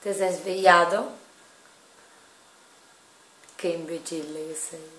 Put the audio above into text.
Ti sei svegliato? Che imbecille che sei.